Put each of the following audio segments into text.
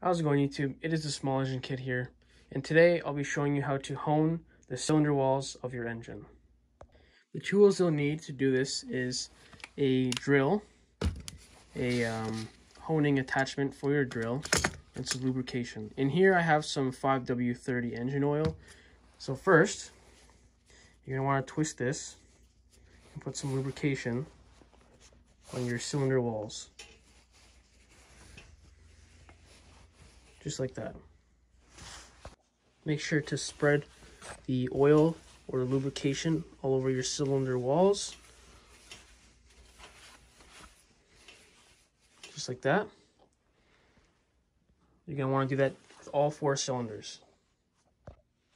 How's it going YouTube? It is the Small Engine Kid here, and today I'll be showing you how to hone the cylinder walls of your engine. The tools you'll need to do this is a drill, a um, honing attachment for your drill, and some lubrication. In here I have some 5W30 engine oil. So first, you're going to want to twist this and put some lubrication on your cylinder walls. Just like that. Make sure to spread the oil or lubrication all over your cylinder walls. Just like that. You're going to want to do that with all four cylinders.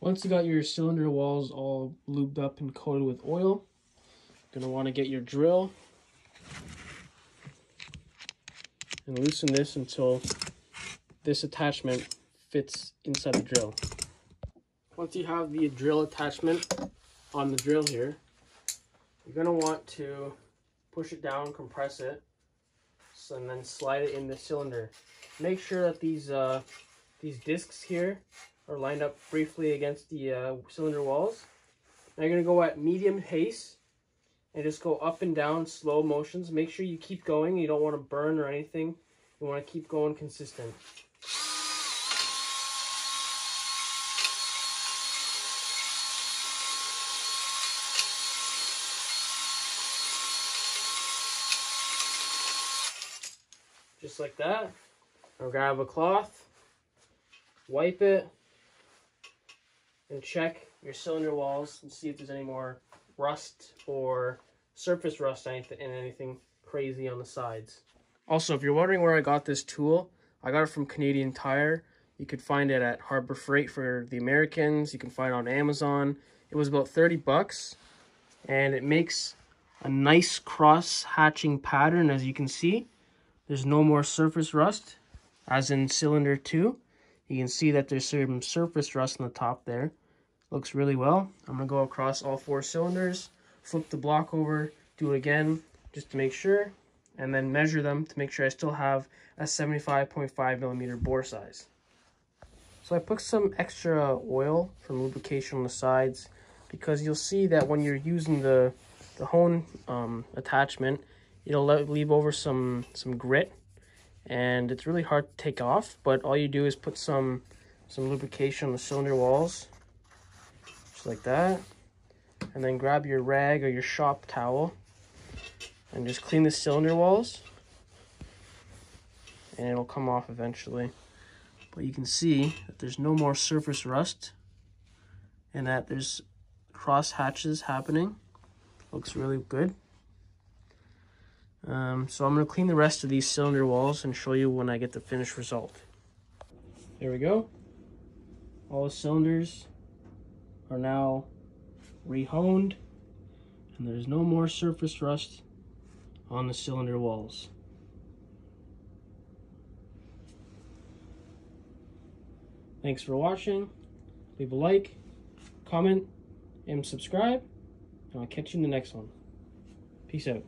Once you got your cylinder walls all lubed up and coated with oil, you're going to want to get your drill and loosen this until this attachment fits inside the drill. Once you have the drill attachment on the drill here, you're going to want to push it down, compress it, so, and then slide it in the cylinder. Make sure that these uh, these discs here are lined up briefly against the uh, cylinder walls. Now you're going to go at medium pace and just go up and down slow motions. Make sure you keep going. You don't want to burn or anything. You want to keep going consistent. just like that. I'll grab a cloth, wipe it, and check your cylinder walls and see if there's any more rust or surface rust in anything crazy on the sides. Also, if you're wondering where I got this tool, I got it from Canadian Tire. You could find it at Harbor Freight for the Americans. You can find it on Amazon. It was about 30 bucks and it makes a nice cross hatching pattern as you can see. There's no more surface rust, as in cylinder 2. You can see that there's some surface rust on the top there. Looks really well. I'm going to go across all four cylinders, flip the block over, do it again, just to make sure, and then measure them to make sure I still have a 75.5 millimeter bore size. So I put some extra oil from lubrication on the sides because you'll see that when you're using the, the hone um, attachment, it'll leave over some some grit and it's really hard to take off but all you do is put some some lubrication on the cylinder walls just like that and then grab your rag or your shop towel and just clean the cylinder walls. And it'll come off eventually. But you can see that there's no more surface rust. And that there's cross hatches happening. Looks really good. Um, so I'm going to clean the rest of these cylinder walls and show you when I get the finished result. There we go. All the cylinders are now rehoned. And there's no more surface rust on the cylinder walls. Thanks for watching. Leave a like, comment, and subscribe. And I'll catch you in the next one. Peace out.